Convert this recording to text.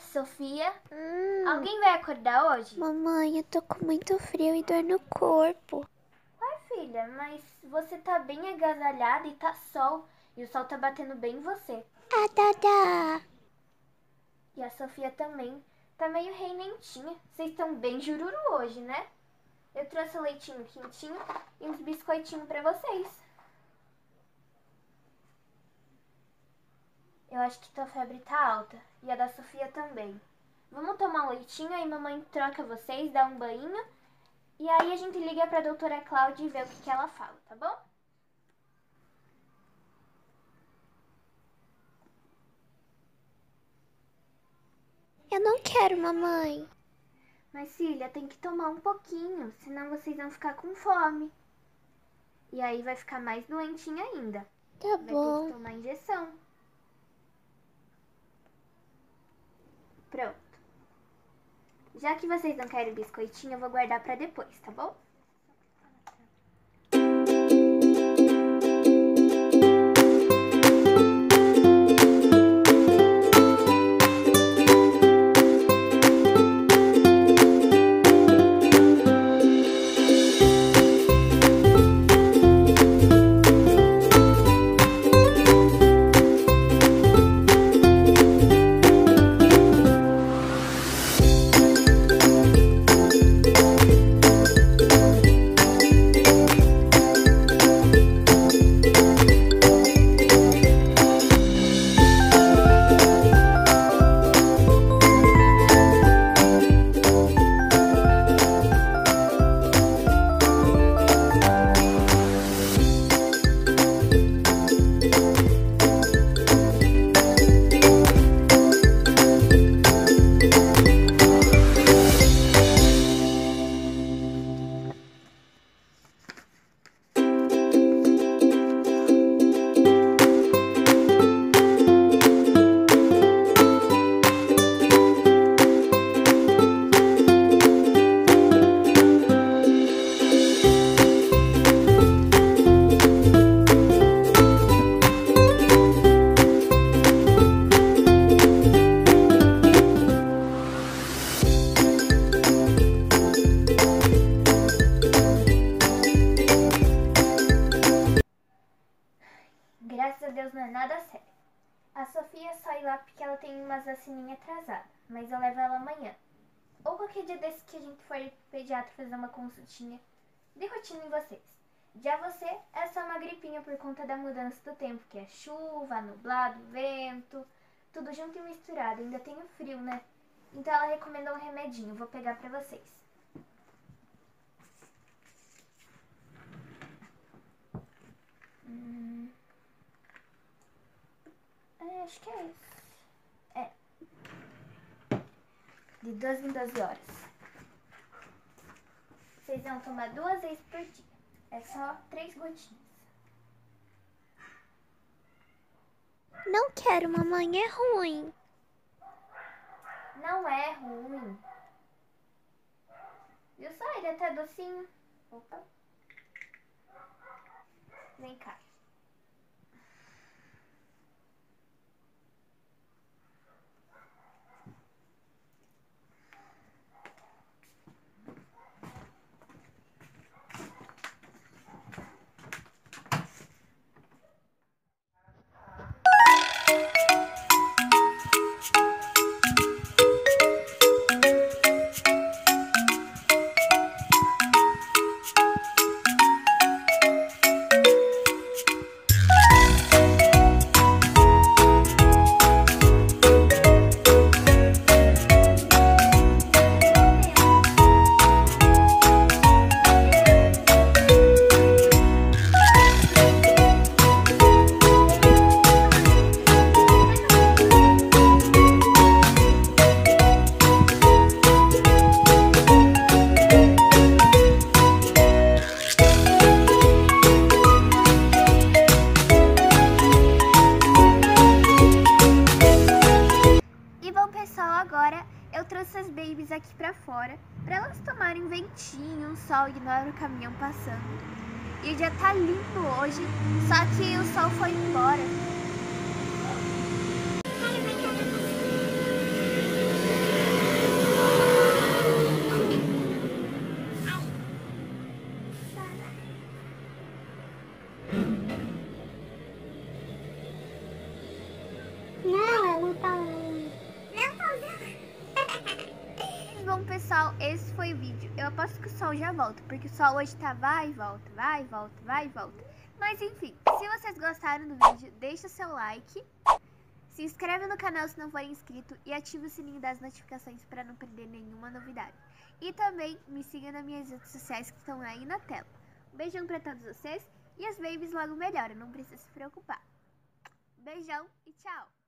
Sofia, Hum, alguém vai acordar hoje? mamãe, eu tô com muito frio e dor no corpo. Ué, filha, mas você tá bem agasalhada e tá sol. E o sol tá batendo bem em você. Ah, Dada. E a Sofia também. Tá meio reinentinha. Vocês estão bem jururu hoje, né? Eu trouxe leitinho quentinho e uns biscoitinhos pra vocês. Eu acho que tua febre tá alta. E a da Sofia também. Vamos tomar um leitinho, aí mamãe troca vocês, dá um banho. E aí a gente liga pra doutora Cláudia e vê o que, que ela fala, tá bom? Eu não quero, mamãe. Mas filha, tem que tomar um pouquinho, senão vocês vão ficar com fome. E aí vai ficar mais doentinha ainda. Tá Vai ter que bom. tomar injeção. Já que vocês não querem biscoitinho, eu vou guardar pra depois, tá bom? Deus não é nada sério. A Sofia só ir lá porque ela tem umas vacininhas atrasadas, mas eu levo ela amanhã. Ou qualquer dia desse que a gente for pro pediatra fazer uma consultinha de rotina em vocês. Já você é só uma gripinha por conta da mudança do tempo, que é chuva, nublado, vento, tudo junto e misturado. Ainda tem o frio, né? Então ela recomendou um remedinho, vou pegar pra vocês. Hum. Acho que é isso. É. De 12 em 12 horas. Vocês vão tomar duas vezes por dia. É só três gotinhas. Não quero, mamãe, é ruim. Não é ruim. Viu só? Ele é até docinho. Opa. Vem cá. Ventinho, um sol hora o caminhão passando. E o dia tá lindo hoje, só que o sol foi embora. Então, pessoal, esse foi o vídeo. Eu aposto que o sol já volta, porque o sol hoje tá vai e volta, vai e volta, vai e volta. Mas enfim, se vocês gostaram do vídeo, deixa seu like, se inscreve no canal se não for inscrito e ative o sininho das notificações para não perder nenhuma novidade. E também me siga nas minhas redes sociais que estão aí na tela. Um beijão para todos vocês e as babies logo melhoram, não precisa se preocupar. Beijão e tchau!